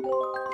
you